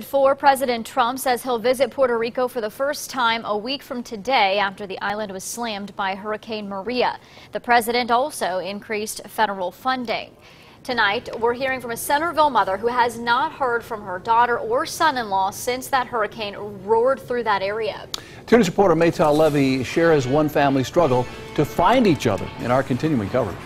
for. President Trump says he'll visit Puerto Rico for the first time a week from today after the island was slammed by Hurricane Maria. The president also increased federal funding. Tonight, we're hearing from a Centerville mother who has not heard from her daughter or son-in-law since that hurricane roared through that area. 2 News reporter Maytal Levy shares one family struggle to find each other in our continuing coverage.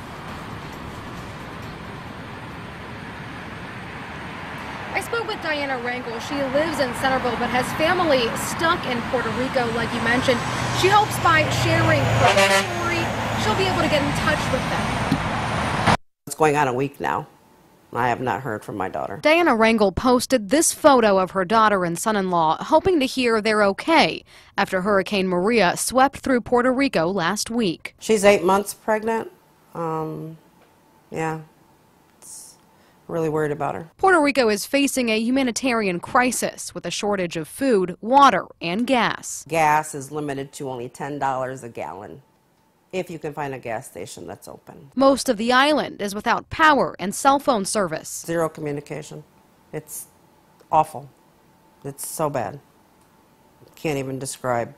I spoke with Diana Rangel. She lives in Centerville but has family stuck in Puerto Rico, like you mentioned. She hopes by sharing her story, she'll be able to get in touch with them. It's going on a week now. I have not heard from my daughter. Diana Rangel posted this photo of her daughter and son-in-law, hoping to hear they're okay after Hurricane Maria swept through Puerto Rico last week. She's eight months pregnant. Um, yeah, really worried about her. Puerto Rico is facing a humanitarian crisis with a shortage of food, water, and gas. Gas is limited to only $10 a gallon if you can find a gas station that's open. Most of the island is without power and cell phone service. Zero communication. It's awful. It's so bad. Can't even describe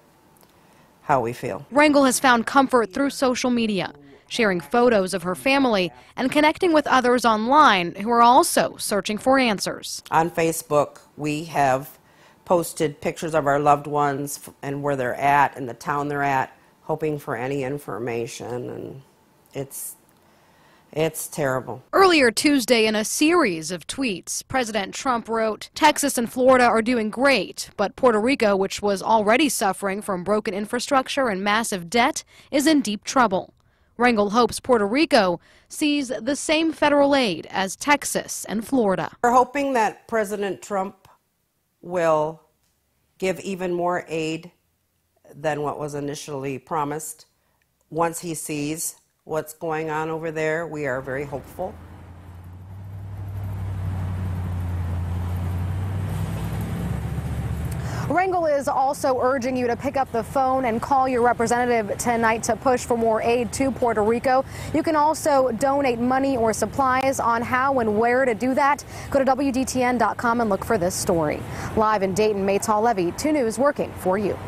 how we feel. Rangel has found comfort through social media sharing photos of her family and connecting with others online who are also searching for answers. On Facebook, we have posted pictures of our loved ones and where they're at and the town they're at, hoping for any information, and it's it's terrible. Earlier Tuesday, in a series of tweets, President Trump wrote, Texas and Florida are doing great, but Puerto Rico, which was already suffering from broken infrastructure and massive debt, is in deep trouble. Rangel hopes Puerto Rico sees the same federal aid as Texas and Florida. We're hoping that President Trump will give even more aid than what was initially promised. Once he sees what's going on over there, we are very hopeful. Rangel is also urging you to pick up the phone and call your representative tonight to push for more aid to Puerto Rico. You can also donate money or supplies on how and where to do that. Go to WDTN.com and look for this story. Live in Dayton, Maytal Levy, 2 News working for you.